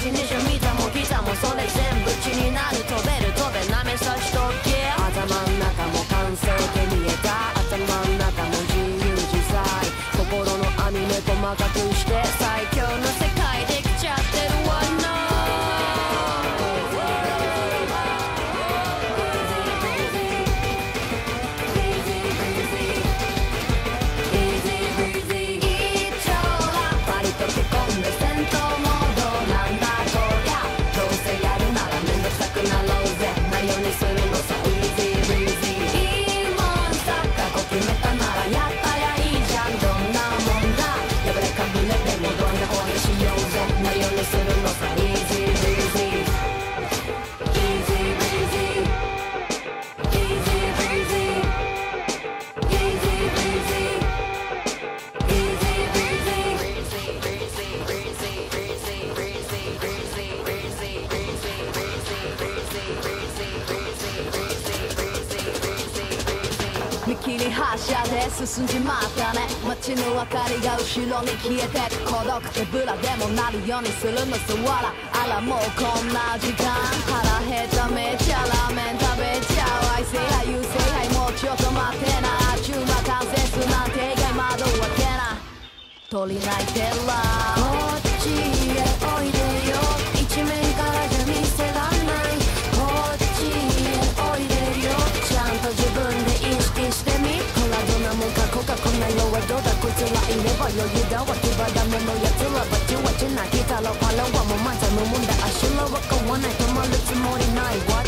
形にしょ見たもギタもそれ全部気になる飛べる飛べなめさしとけ頭ん中も完成で見えた頭ん中も自由自在心の網目細かくしてさ見切り発車で進んじまったね。街の明かりが後ろに消えて孤独手ぶらでもなるようにするの。さわらあらもうこんな時間。腹減っためちゃラーメン食べちゃう I say hi you say hi もうちょっと待ってな。中馬完成すなんて以外窓を開けな。鳥鳴いてらこっち Jenna kita lo palo wa mo mata mo munda ashilo wa kawana tomo lutsu mori nai what?